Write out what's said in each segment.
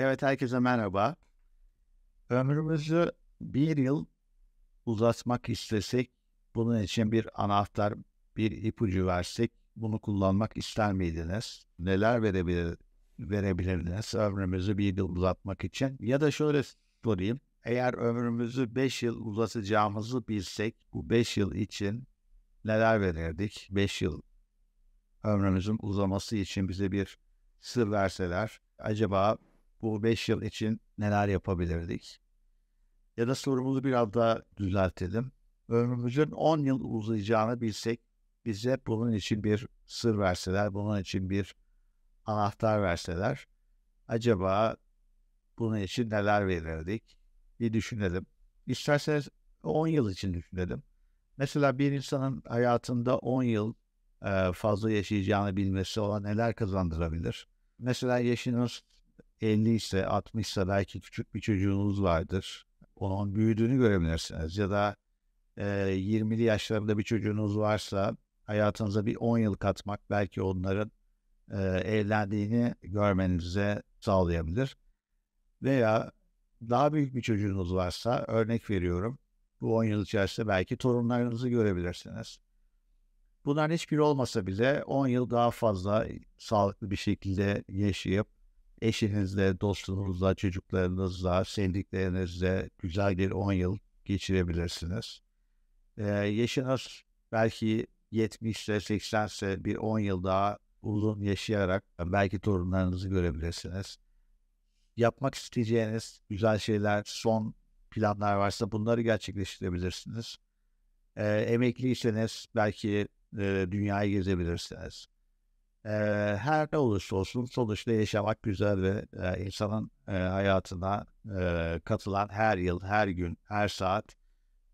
Evet herkese merhaba. Ömrümüzü bir yıl uzatmak istesek, bunun için bir anahtar, bir ipucu versek, bunu kullanmak ister miydiniz? Neler verebilir, verebilirdiniz ömrümüzü bir yıl uzatmak için? Ya da şöyle sorayım, eğer ömrümüzü 5 yıl uzatacağımızı bilsek, bu 5 yıl için neler verirdik? 5 yıl ömrümüzün uzaması için bize bir sır verseler, acaba bu 5 yıl için neler yapabilirdik? Ya da sorumuzu biraz daha düzeltelim. Ömrümüzün 10 yıl uzayacağını bilsek bize bunun için bir sır verseler, bunun için bir anahtar verseler acaba bunun için neler verirdik? Bir düşünelim. İsterseniz 10 yıl için düşünelim. Mesela bir insanın hayatında 10 yıl fazla yaşayacağını bilmesi ona neler kazandırabilir? Mesela yaşınız 50 ise 60 ise belki küçük bir çocuğunuz vardır. Onun büyüdüğünü görebilirsiniz. Ya da e, 20'li yaşlarında bir çocuğunuz varsa hayatınıza bir 10 yıl katmak belki onların e, evlendiğini görmenize sağlayabilir. Veya daha büyük bir çocuğunuz varsa örnek veriyorum. Bu 10 yıl içerisinde belki torunlarınızı görebilirsiniz. Bunların hiçbiri olmasa bile 10 yıl daha fazla sağlıklı bir şekilde yaşayıp eşinizle, dostunuzla, çocuklarınızla, sevdiklerinizle güzel bir 10 yıl geçirebilirsiniz. Ee, yaşınız belki 70 ise 80 ise bir 10 yıl daha uzun yaşayarak belki torunlarınızı görebilirsiniz. Yapmak isteyeceğiniz güzel şeyler, son planlar varsa bunları gerçekleştirebilirsiniz. Ee, emekliyseniz belki e, dünyayı gezebilirsiniz her ne olursa olsun sonuçta yaşamak güzel ve e, insanın e, hayatına e, katılan her yıl, her gün, her saat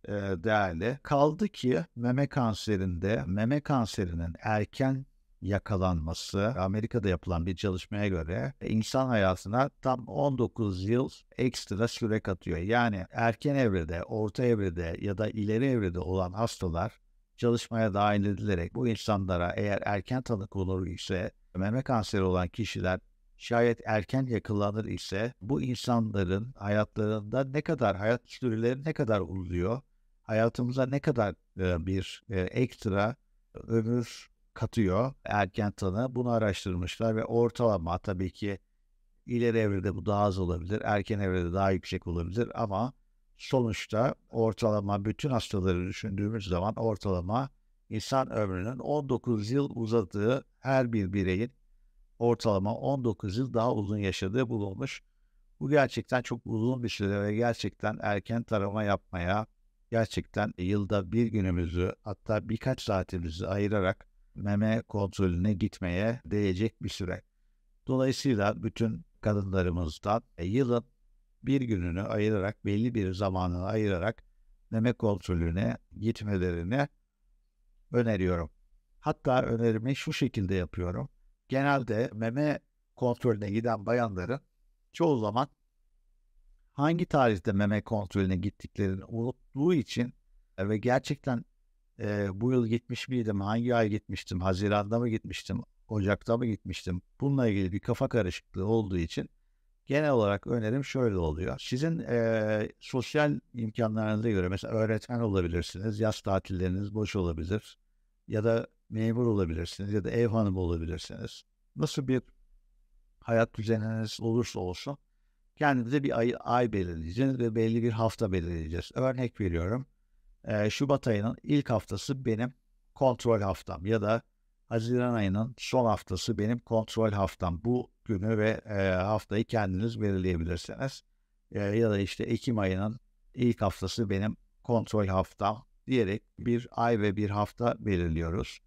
e, değerli. Kaldı ki meme kanserinde, meme kanserinin erken yakalanması Amerika'da yapılan bir çalışmaya göre insan hayatına tam 19 yıl ekstra süre katıyor. Yani erken evrede, orta evrede ya da ileri evrede olan hastalar çalışmaya dahil edilerek bu insanlara eğer erken tanı konulur ise meme kanseri olan kişiler şayet erken yakalanır ise bu insanların hayatlarında ne kadar hayat süreleri ne kadar uzuyor, hayatımıza ne kadar e, bir e, ekstra ömür katıyor erken tanı bunu araştırmışlar ve ortalama tabii ki ileri evrede bu daha az olabilir, erken evrede daha yüksek olabilir ama sonuçta ortalama bütün hastaları düşündüğümüz zaman ortalama insan ömrünün 19 yıl uzadığı her bir bireyin ortalama 19 yıl daha uzun yaşadığı bulunmuş. Bu gerçekten çok uzun bir süre ve gerçekten erken tarama yapmaya gerçekten yılda bir günümüzü hatta birkaç saatimizi ayırarak meme kontrolüne gitmeye değecek bir süre. Dolayısıyla bütün kadınlarımızdan e, yılın bir gününü ayırarak, belli bir zamanını ayırarak meme kontrolüne gitmelerini öneriyorum. Hatta önerimi şu şekilde yapıyorum. Genelde meme kontrolüne giden bayanların çoğu zaman hangi tarihte meme kontrolüne gittiklerini unuttuğu için ve gerçekten e, bu yıl gitmiş miydim, hangi ay gitmiştim, Haziran'da mı gitmiştim, Ocak'ta mı gitmiştim, bununla ilgili bir kafa karışıklığı olduğu için genel olarak önerim şöyle oluyor. Sizin e, sosyal imkanlarınıza göre mesela öğretmen olabilirsiniz, yaz tatilleriniz boş olabilir ya da memur olabilirsiniz ya da ev hanımı olabilirsiniz. Nasıl bir hayat düzeniniz olursa olsun kendinize bir ay, ay belirleyeceğiz ve belli bir hafta belirleyeceğiz. Örnek veriyorum. E, Şubat ayının ilk haftası benim kontrol haftam ya da Haziran ayının son haftası benim kontrol haftam. Bu günü ve e, haftayı kendiniz belirleyebilirsiniz. E, ya da işte Ekim ayının ilk haftası benim kontrol haftam diyerek bir ay ve bir hafta belirliyoruz.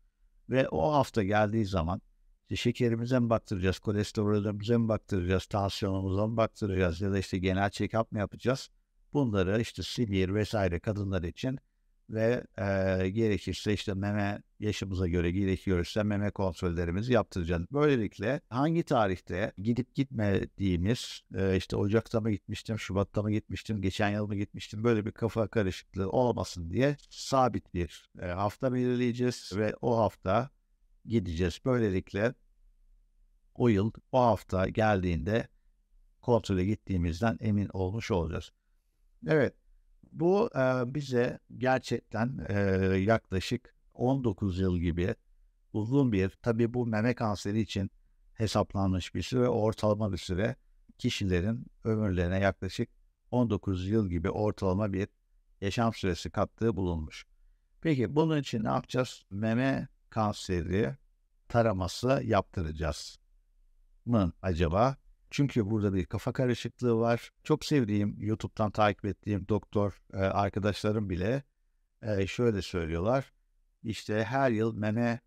Ve o hafta geldiği zaman işte şekerimize mi baktıracağız, kolesterolümüze mi baktıracağız, tansiyonumuza mı baktıracağız ya da işte genel check-up mı yapacağız? Bunları işte sinir vesaire kadınlar için ve e, gerekirse işte meme yaşımıza göre gerekiyorsa meme kontrollerimizi yaptıracağız. Böylelikle hangi tarihte gidip gitmediğimiz e, işte Ocak'ta mı gitmiştim, Şubat'ta mı gitmiştim, geçen yıl mı gitmiştim böyle bir kafa karışıklığı olmasın diye sabit bir e, hafta belirleyeceğiz ve o hafta gideceğiz. Böylelikle o yıl o hafta geldiğinde kontrole gittiğimizden emin olmuş olacağız. Evet, bu e, bize gerçekten e, yaklaşık 19 yıl gibi uzun bir, tabii bu meme kanseri için hesaplanmış bir süre, ortalama bir süre kişilerin ömürlerine yaklaşık 19 yıl gibi ortalama bir yaşam süresi kattığı bulunmuş. Peki bunun için ne yapacağız? Meme kanseri taraması yaptıracağız mı acaba? Çünkü burada bir kafa karışıklığı var. Çok sevdiğim, YouTube'dan takip ettiğim doktor e, arkadaşlarım bile e, şöyle söylüyorlar. İşte her yıl meme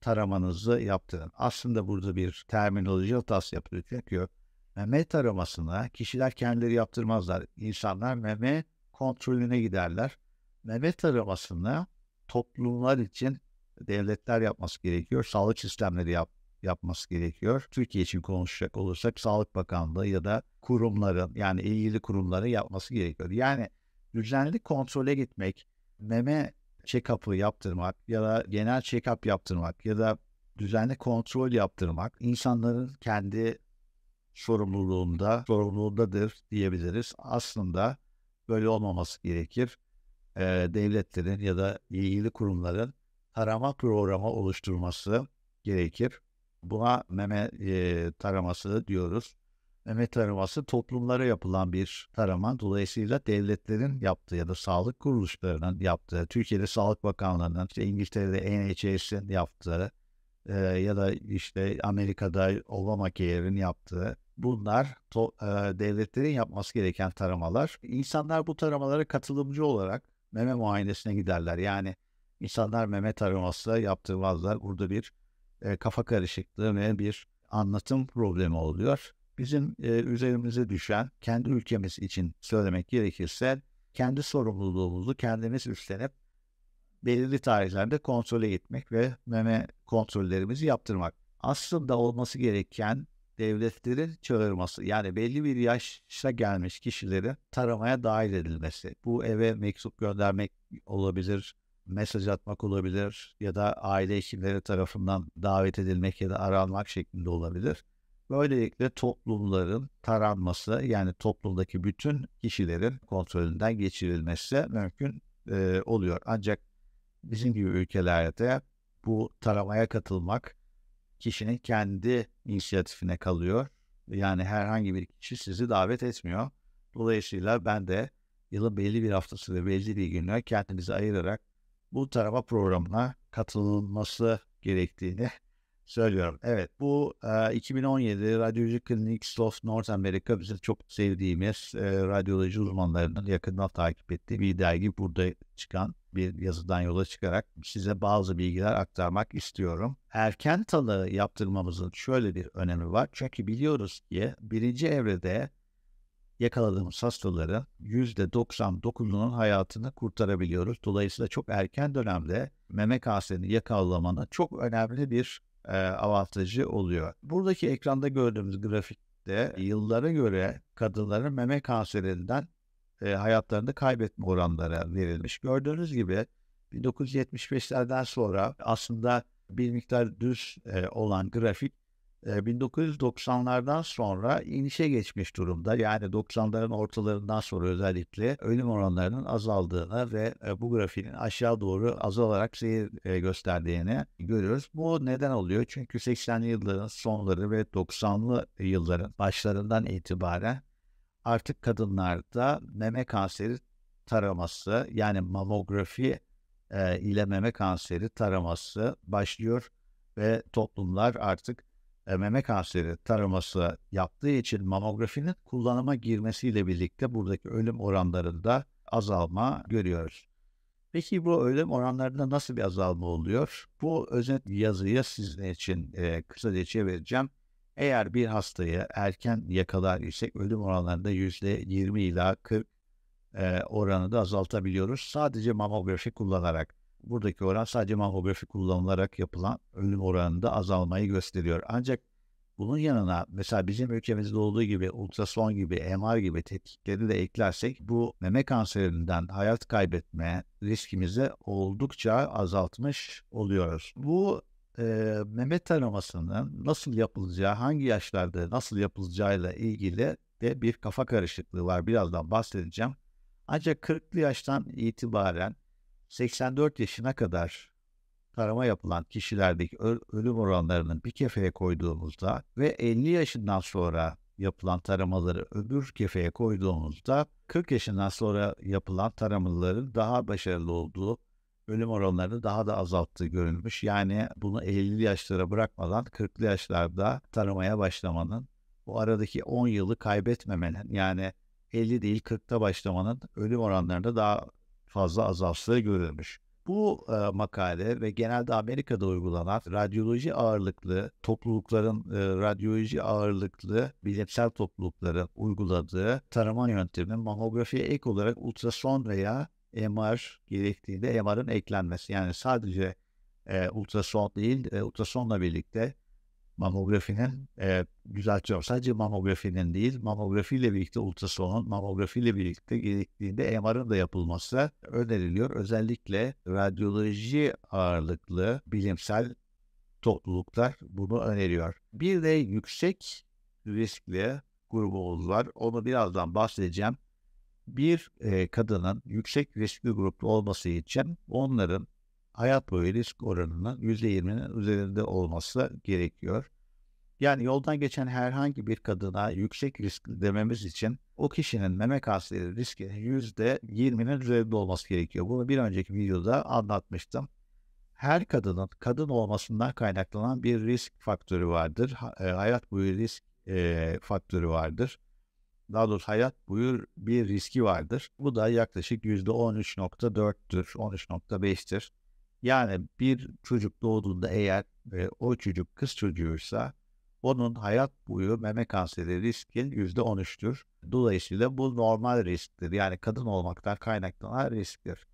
taramanızı yaptırın. Aslında burada bir terminoloji hatası yapıyor. Çünkü meme taramasını kişiler kendileri yaptırmazlar. İnsanlar meme kontrolüne giderler. Meme taramasını toplumlar için devletler yapması gerekiyor. Sağlık sistemleri yap, yapması gerekiyor. Türkiye için konuşacak olursak Sağlık Bakanlığı ya da kurumların yani ilgili kurumların yapması gerekiyor. Yani düzenli kontrole gitmek, meme check-up'ı yaptırmak ya da genel check-up yaptırmak ya da düzenli kontrol yaptırmak insanların kendi sorumluluğunda, sorumluluğundadır diyebiliriz. Aslında böyle olmaması gerekir. Ee, devletlerin ya da ilgili kurumların tarama programı oluşturması gerekir. Buna meme e, taraması diyoruz. Meme taraması toplumlara yapılan bir tarama. Dolayısıyla devletlerin yaptığı ya da sağlık kuruluşlarının yaptığı, Türkiye'de Sağlık Bakanlığı'nın, işte İngiltere'de NHS'in yaptığı e, ya da işte Amerika'da Obamacare'in yaptığı bunlar to, e, devletlerin yapması gereken taramalar. İnsanlar bu taramalara katılımcı olarak meme muayenesine giderler. Yani insanlar meme taraması yaptırmazlar. Burada bir e, kafa karışıklığı ve bir anlatım problemi oluyor. Bizim e, üzerimize düşen kendi ülkemiz için söylemek gerekirse kendi sorumluluğumuzu kendimiz üstlenip belirli tarihlerde kontrole gitmek ve meme kontrollerimizi yaptırmak. Aslında olması gereken devletlerin çağırması yani belli bir yaşa gelmiş kişileri taramaya dahil edilmesi. Bu eve mektup göndermek olabilir, mesaj atmak olabilir ya da aile hekimleri tarafından davet edilmek ya da aranmak şeklinde olabilir. Böylelikle toplumların taranması yani toplumdaki bütün kişilerin kontrolünden geçirilmesi mümkün e, oluyor. Ancak bizim gibi ülkelerde bu taramaya katılmak kişinin kendi inisiyatifine kalıyor. Yani herhangi bir kişi sizi davet etmiyor. Dolayısıyla ben de yılın belli bir haftası ve belli bir günü kendinizi ayırarak bu tarama programına katılması gerektiğini söylüyorum. Evet bu e, 2017 Radyoloji Clinics of North America bizim çok sevdiğimiz e, radyoloji uzmanlarının yakından takip ettiği bir dergi. Burada çıkan bir yazıdan yola çıkarak size bazı bilgiler aktarmak istiyorum. Erken tanı yaptırmamızın şöyle bir önemi var. Çünkü biliyoruz ki birinci evrede yakaladığımız hastaların %99'unun hayatını kurtarabiliyoruz. Dolayısıyla çok erken dönemde meme kanserini yakalamanın çok önemli bir e, avantajı oluyor. Buradaki ekranda gördüğümüz grafikte yıllara göre kadınların meme kanserinden e, hayatlarını kaybetme oranları verilmiş. Gördüğünüz gibi 1975'lerden sonra aslında bir miktar düz e, olan grafik 1990'lardan sonra inişe geçmiş durumda. Yani 90'ların ortalarından sonra özellikle ölüm oranlarının azaldığını ve bu grafiğin aşağı doğru azalarak seyir gösterdiğini görüyoruz. Bu neden oluyor? Çünkü 80'li yılların sonları ve 90'lı yılların başlarından itibaren artık kadınlarda meme kanseri taraması yani mamografi ile meme kanseri taraması başlıyor ve toplumlar artık meme kanseri taraması yaptığı için mamografinin kullanıma girmesiyle birlikte buradaki ölüm oranlarında azalma görüyoruz. Peki bu ölüm oranlarında nasıl bir azalma oluyor? Bu özet yazıyı sizin için e, kısaca çevireceğim. Eğer bir hastayı erken yakalar isek ölüm oranlarında %20 ila 40 e, oranı da azaltabiliyoruz. Sadece mamografi kullanarak buradaki oran sadece mamografi kullanılarak yapılan ölüm oranında azalmayı gösteriyor. Ancak bunun yanına mesela bizim ülkemizde olduğu gibi ultrason gibi, MR gibi tetkikleri de eklersek bu meme kanserinden hayat kaybetme riskimizi oldukça azaltmış oluyoruz. Bu e, meme taramasının nasıl yapılacağı, hangi yaşlarda nasıl yapılacağıyla ilgili birlikte bir kafa karışıklığı var. Birazdan bahsedeceğim. Ancak 40'lı yaştan itibaren 84 yaşına kadar tarama yapılan kişilerdeki ölüm oranlarının bir kefeye koyduğumuzda ve 50 yaşından sonra yapılan taramaları öbür kefeye koyduğumuzda 40 yaşından sonra yapılan taramaların daha başarılı olduğu ölüm oranlarını daha da azalttığı görülmüş. Yani bunu 50'li yaşlara bırakmadan 40'lı yaşlarda taramaya başlamanın bu aradaki 10 yılı kaybetmemenin yani 50 değil 40'ta başlamanın ölüm oranlarında daha fazla azalttığı görülmüş. Bu e, makale ve genelde Amerika'da uygulanan radyoloji ağırlıklı toplulukların, e, radyoloji ağırlıklı bilimsel toplulukların uyguladığı tarama yöntemi mamografiye ek olarak ultrason veya MR gerektiğinde MR'ın eklenmesi. Yani sadece e, ultrason değil, e, ultrasonla birlikte mamografinin e, düzeltiyorum sadece mamografinin değil mamografiyle birlikte ultrasonun mamografiyle birlikte gerektiğinde MR'ın da yapılması öneriliyor. Özellikle radyoloji ağırlıklı bilimsel topluluklar bunu öneriyor. Bir de yüksek riskli grubumuz var. Onu birazdan bahsedeceğim. Bir e, kadının yüksek riskli grupta olması için onların hayat boyu risk oranının %20'nin üzerinde olması gerekiyor. Yani yoldan geçen herhangi bir kadına yüksek risk dememiz için o kişinin meme kanseri riskinin %20'nin üzerinde olması gerekiyor. Bunu bir önceki videoda anlatmıştım. Her kadının kadın olmasından kaynaklanan bir risk faktörü vardır. E, hayat boyu risk e, faktörü vardır. Daha doğrusu hayat boyu bir riski vardır. Bu da yaklaşık %13.4'tür, 13.5'tir. Yani bir çocuk doğduğunda eğer e, o çocuk kız çocuğuysa onun hayat boyu meme kanseri riski %13'tür. Dolayısıyla bu normal risktir. Yani kadın olmaktan kaynaklanan risktir.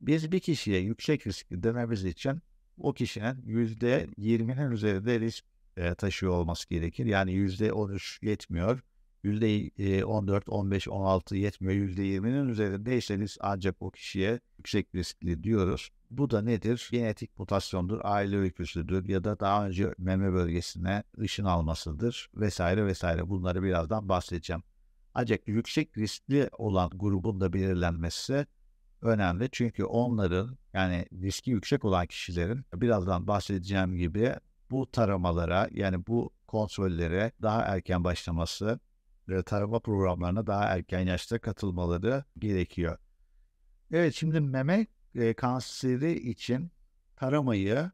Biz bir kişiye yüksek riskli dememiz için o kişinin %20'nin üzerinde risk e, taşıyor olması gerekir. Yani %13 yetmiyor. %14, 15, 16 yetmiyor. %20'nin üzerindeyseniz ancak o kişiye yüksek riskli diyoruz. Bu da nedir? Genetik mutasyondur, aile öyküsüdür ya da daha önce meme bölgesine ışın almasıdır vesaire vesaire. Bunları birazdan bahsedeceğim. Ancak yüksek riskli olan grubun da belirlenmesi önemli. Çünkü onların yani riski yüksek olan kişilerin birazdan bahsedeceğim gibi bu taramalara yani bu kontrollere daha erken başlaması tarama programlarına daha erken yaşta katılmaları gerekiyor. Evet şimdi meme e, kanseri için taramayı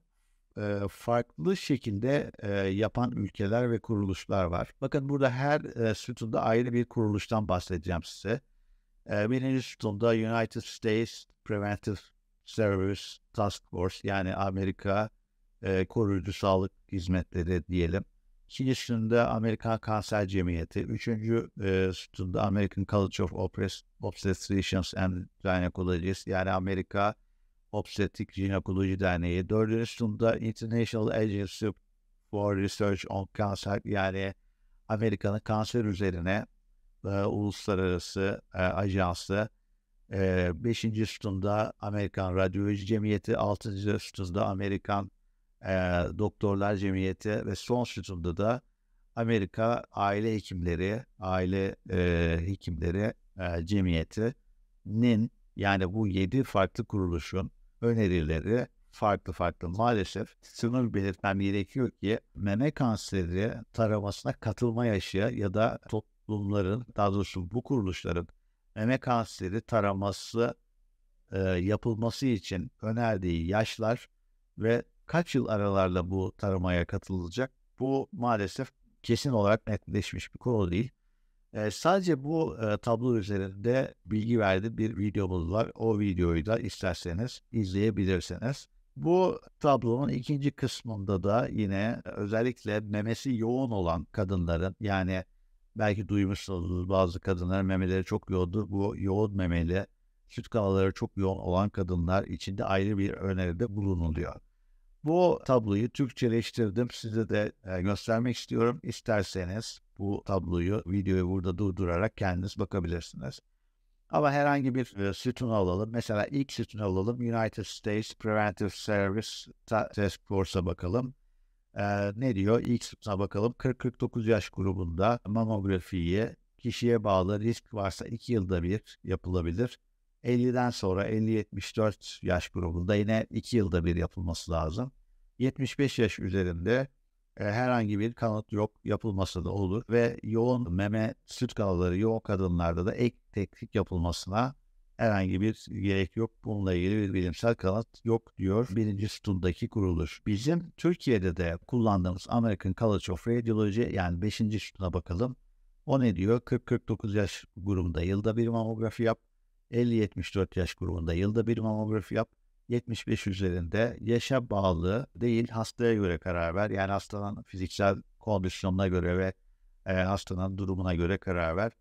e, farklı şekilde e, yapan ülkeler ve kuruluşlar var. Bakın burada her e, sütunda ayrı bir kuruluştan bahsedeceğim size. E, birinci sütunda United States Preventive Service Task Force yani Amerika e, Koruyucu Sağlık Hizmetleri diyelim. İkinci sütunda Amerikan Kanser Cemiyeti. Üçüncü e, sütunda American College of Obstetricians and Gynecologists yani Amerika Obstetrik Jinekoloji Derneği. Dördüncü sütunda International Agency for Research on Cancer yani Amerika'nın kanser üzerine e, uluslararası e, ajansı. E, beşinci sütunda Amerikan Radyoloji Cemiyeti. Altıncı sütunda Amerikan e, Doktorlar Cemiyeti ve son sütunda da Amerika Aile Hekimleri, Aile e, Hekimleri e, Cemiyeti'nin yani bu yedi farklı kuruluşun önerileri farklı farklı. Maalesef sınır belirtmem gerekiyor ki meme kanseri taramasına katılma yaşı ya da toplumların daha doğrusu bu kuruluşların meme kanseri taraması e, yapılması için önerdiği yaşlar ve kaç yıl aralarla bu taramaya katılacak? Bu maalesef kesin olarak netleşmiş bir konu değil. E, sadece bu e, tablo üzerinde bilgi verdiğim bir videomuz var. O videoyu da isterseniz izleyebilirsiniz. Bu tablonun ikinci kısmında da yine özellikle memesi yoğun olan kadınların yani belki duymuşsunuz bazı kadınların memeleri çok yoğundur. Bu yoğun memeli süt kanalları çok yoğun olan kadınlar içinde ayrı bir öneride bulunuluyor. Bu tabloyu Türkçeleştirdim. Size de e, göstermek istiyorum. İsterseniz bu tabloyu, videoyu burada durdurarak kendiniz bakabilirsiniz. Ama herhangi bir e, sütunu alalım. Mesela ilk sütunu alalım. United States Preventive Service Task Force'a bakalım. Ee, ne diyor? İlk sütuna bakalım. 40-49 yaş grubunda mamografiyi kişiye bağlı risk varsa 2 yılda bir yapılabilir. 50'den sonra 50-74 yaş grubunda yine 2 yılda bir yapılması lazım. 75 yaş üzerinde e, herhangi bir kanıt yok yapılması da olur ve yoğun meme süt kanalları yoğun kadınlarda da ek tetkik yapılmasına herhangi bir gerek yok. Bununla ilgili bir bilimsel kanıt yok diyor birinci sütundaki kuruluş. Bizim Türkiye'de de kullandığımız American College of Radiology yani beşinci sütuna bakalım. O ne diyor? 40-49 yaş grubunda yılda bir mamografi yap. 50-74 yaş grubunda yılda bir mamografi yap. 75 üzerinde yaşa bağlı değil hastaya göre karar ver. Yani hastanın fiziksel kondisyonuna göre ve e, hastanın durumuna göre karar ver.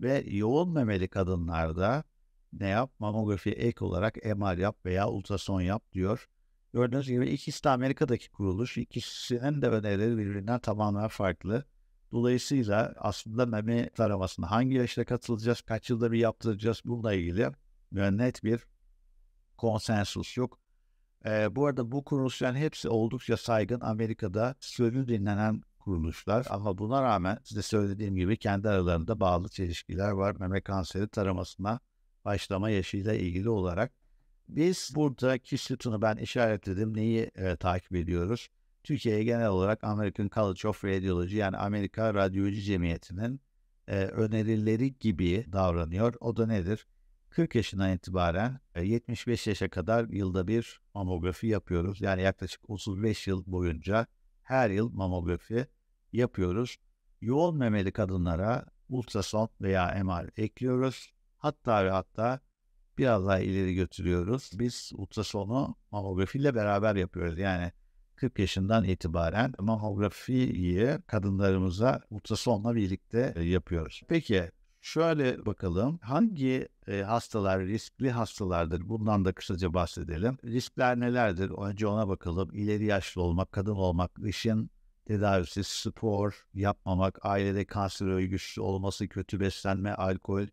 Ve yoğun memeli kadınlarda ne yap? Mamografi ek olarak MR yap veya ultrason yap diyor. Gördüğünüz gibi ikisi de Amerika'daki kuruluş. İkisinin de önerileri birbirinden tamamen farklı. Dolayısıyla aslında meme taramasına hangi yaşta katılacağız, kaç yılda bir yaptıracağız bununla ilgili net bir konsensus yok. Ee, bu arada bu kuruluşların hepsi oldukça saygın Amerika'da sözü dinlenen kuruluşlar ama buna rağmen size söylediğim gibi kendi aralarında bağlı çelişkiler var meme kanseri taramasına başlama yaşıyla ilgili olarak. Biz buradaki sütunu ben işaretledim. Neyi e, takip ediyoruz? Türkiye'ye genel olarak American College of Radiology yani Amerika Radyoloji Cemiyeti'nin e, önerileri gibi davranıyor. O da nedir? 40 yaşından itibaren 75 e, yaşa kadar yılda bir mamografi yapıyoruz. Yani yaklaşık 35 yıl boyunca her yıl mamografi yapıyoruz. Yoğun memeli kadınlara ultrason veya MR ekliyoruz. Hatta ve hatta biraz daha ileri götürüyoruz. Biz ultrasonu mamografiyle beraber yapıyoruz. Yani 40 yaşından itibaren mamografiyi kadınlarımıza ultrasonla birlikte e, yapıyoruz. Peki şöyle bakalım hangi e, hastalar riskli hastalardır bundan da kısaca bahsedelim. Riskler nelerdir? Önce ona bakalım. İleri yaşlı olmak, kadın olmak, ışın tedavisi, spor yapmamak, ailede kanser örgüsü olması, kötü beslenme, alkol,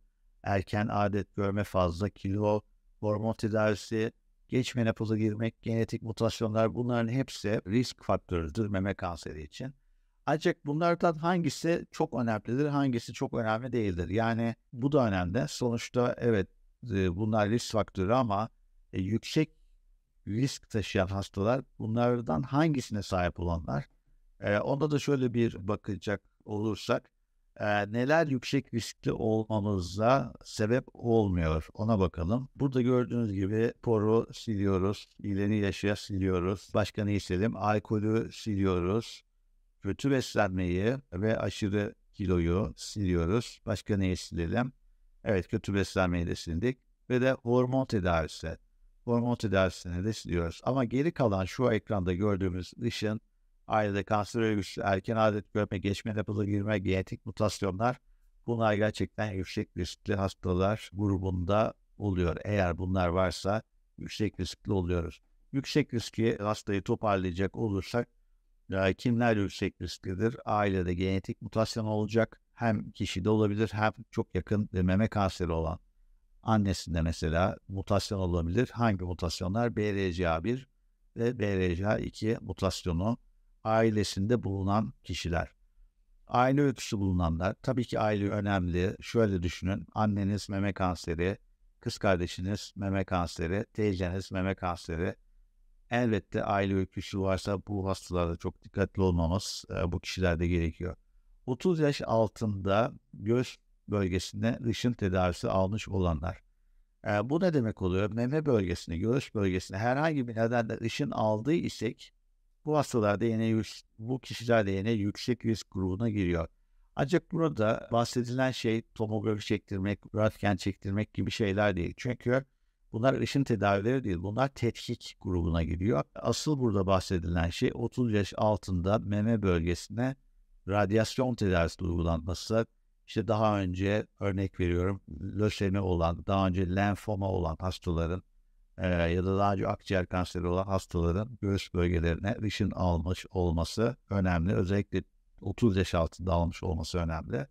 erken adet görme, fazla kilo, hormon tedavisi, geç menopoza girmek, genetik mutasyonlar bunların hepsi risk faktörüdür meme kanseri için. Ancak bunlardan hangisi çok önemlidir, hangisi çok önemli değildir. Yani bu da önemli. Sonuçta evet e, bunlar risk faktörü ama e, yüksek risk taşıyan hastalar bunlardan hangisine sahip olanlar? E, onda da şöyle bir bakacak olursak e, neler yüksek riskli olmamıza sebep olmuyor ona bakalım. Burada gördüğünüz gibi poru siliyoruz, ileri yaşa siliyoruz. Başka ne istedim? Alkolü siliyoruz. Kötü beslenmeyi ve aşırı kiloyu siliyoruz. Başka ne silelim? Evet kötü beslenmeyi de sildik. Ve de hormon tedavisi. Hormon tedavisini de siliyoruz. Ama geri kalan şu ekranda gördüğümüz dışın ailede kanser örgüsü, erken adet görme, geçme yapılı girme, genetik mutasyonlar bunlar gerçekten yüksek riskli hastalar grubunda oluyor. Eğer bunlar varsa yüksek riskli oluyoruz. Yüksek riski hastayı toparlayacak olursak ya kimler yüksek risklidir? Ailede genetik mutasyon olacak. Hem kişide olabilir hem çok yakın meme kanseri olan annesinde mesela mutasyon olabilir. Hangi mutasyonlar? BRCA1 ve BRCA2 mutasyonu ailesinde bulunan kişiler. Aile öyküsü bulunanlar, tabii ki aile önemli. Şöyle düşünün, anneniz meme kanseri, kız kardeşiniz meme kanseri, teyzeniz meme kanseri. Elbette aile öyküsü varsa bu hastalarda çok dikkatli olmamız e, bu kişilerde gerekiyor. 30 yaş altında göz bölgesinde ışın tedavisi almış olanlar. E, bu ne demek oluyor? Meme bölgesine, göğüs bölgesine herhangi bir nedenle ışın aldığı isek bu hastalarda yine bu kişiler de yine yüksek risk grubuna giriyor. Ancak burada bahsedilen şey tomografi çektirmek, röntgen çektirmek gibi şeyler değil. Çünkü bunlar ışın tedavileri değil. Bunlar tetkik grubuna giriyor. Asıl burada bahsedilen şey 30 yaş altında meme bölgesine radyasyon tedavisi uygulanması. İşte daha önce örnek veriyorum lösemi olan, daha önce lenfoma olan hastaların e, ya da daha önce akciğer kanseri olan hastaların göğüs bölgelerine ışın almış olması önemli. Özellikle 30 yaş altında almış olması önemli.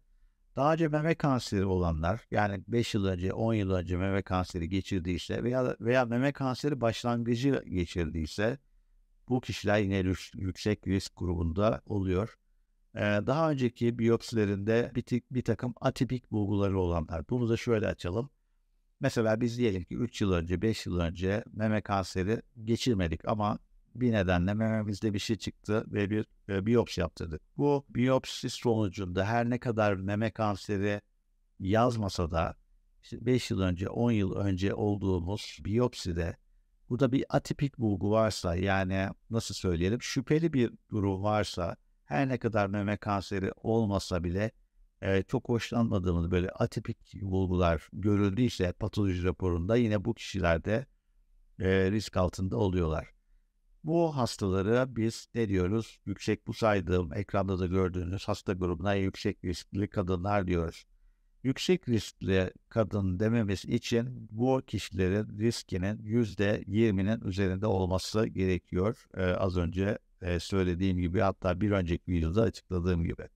Daha önce meme kanseri olanlar yani 5 yıl önce 10 yıl önce meme kanseri geçirdiyse veya veya meme kanseri başlangıcı geçirdiyse bu kişiler yine yüksek risk grubunda oluyor. Ee, daha önceki biyopsilerinde bir, bir takım atipik bulguları olanlar. Bunu da şöyle açalım. Mesela biz diyelim ki 3 yıl önce, 5 yıl önce meme kanseri geçirmedik ama bir nedenle mememizde bir şey çıktı ve bir e, biyopsi yaptırdık. Bu biyopsi sonucunda her ne kadar meme kanseri yazmasa da işte 5 yıl önce, 10 yıl önce olduğumuz biyopside burada bir atipik bulgu varsa yani nasıl söyleyelim şüpheli bir durum varsa her ne kadar meme kanseri olmasa bile e, çok hoşlanmadığımız böyle atipik bulgular görüldüyse patoloji raporunda yine bu kişilerde e, risk altında oluyorlar. Bu hastaları biz ne diyoruz? Yüksek bu saydığım ekranda da gördüğünüz hasta grubuna yüksek riskli kadınlar diyoruz. Yüksek riskli kadın dememiz için bu kişilerin riskinin %20'nin üzerinde olması gerekiyor. Ee, az önce e, söylediğim gibi hatta bir önceki videoda açıkladığım gibi.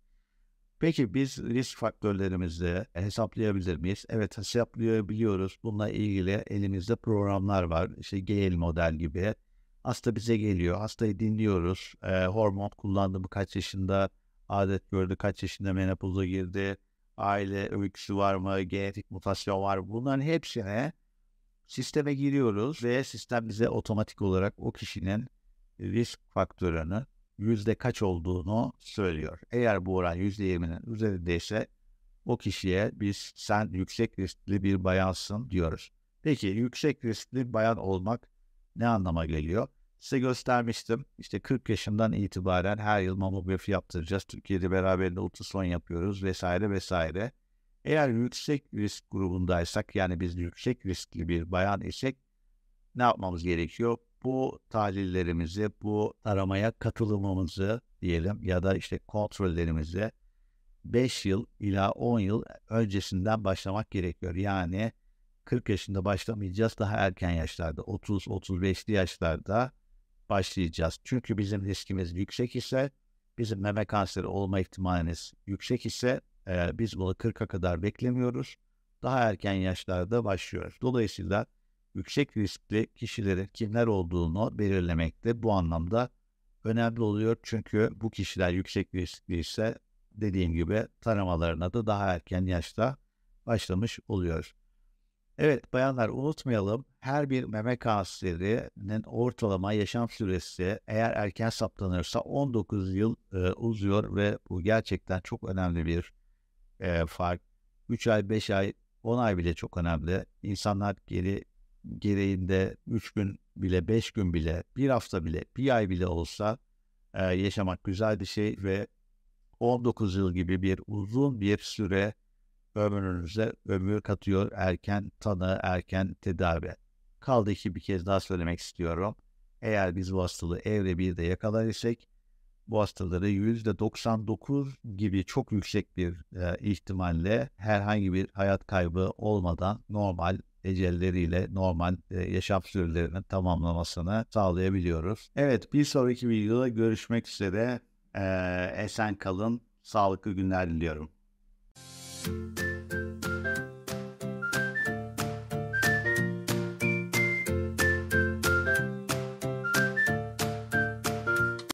Peki biz risk faktörlerimizi hesaplayabilir miyiz? Evet hesaplayabiliyoruz. Bununla ilgili elimizde programlar var. İşte GL model gibi. Hasta bize geliyor. Hastayı dinliyoruz. E, hormon kullandı mı? Kaç yaşında adet gördü? Kaç yaşında menopoza girdi? Aile öyküsü var mı? Genetik mutasyon var mı? Bunların hepsine sisteme giriyoruz ve sistem bize otomatik olarak o kişinin risk faktörünü yüzde kaç olduğunu söylüyor. Eğer bu oran yüzde yirminin üzerindeyse o kişiye biz sen yüksek riskli bir bayansın diyoruz. Peki yüksek riskli bayan olmak ne anlama geliyor? Size göstermiştim. İşte 40 yaşından itibaren her yıl mamografi yaptıracağız. Türkiye'de beraberinde ultrason yapıyoruz vesaire vesaire. Eğer yüksek risk grubundaysak yani biz yüksek riskli bir bayan isek ne yapmamız gerekiyor? Bu tahlillerimizi, bu aramaya katılımımızı diyelim ya da işte kontrollerimizi 5 yıl ila 10 yıl öncesinden başlamak gerekiyor. Yani 40 yaşında başlamayacağız daha erken yaşlarda 30-35'li yaşlarda başlayacağız. Çünkü bizim riskimiz yüksek ise bizim meme kanseri olma ihtimaliniz yüksek ise e, biz bunu 40'a kadar beklemiyoruz. Daha erken yaşlarda başlıyoruz. Dolayısıyla yüksek riskli kişilerin kimler olduğunu belirlemek de bu anlamda önemli oluyor. Çünkü bu kişiler yüksek riskli ise dediğim gibi taramalarına da daha erken yaşta başlamış oluyor. Evet bayanlar unutmayalım her bir meme kanserinin ortalama yaşam süresi eğer erken saptanırsa 19 yıl e, uzuyor ve bu gerçekten çok önemli bir e, fark. 3 ay, 5 ay, 10 ay bile çok önemli. İnsanlar geri gereğinde 3 gün bile, 5 gün bile, bir hafta bile, bir ay bile olsa e, yaşamak güzel bir şey ve 19 yıl gibi bir uzun bir süre ömrünüze ömür katıyor erken tanı, erken tedavi. Kaldı ki bir kez daha söylemek istiyorum. Eğer biz bu hastalığı evre 1'de yakalar isek bu hastaları %99 gibi çok yüksek bir e, ihtimalle herhangi bir hayat kaybı olmadan normal ecelleriyle normal e, yaşam sürelerinin tamamlamasını sağlayabiliyoruz. Evet bir sonraki videoda görüşmek üzere. E, esen kalın, sağlıklı günler diliyorum.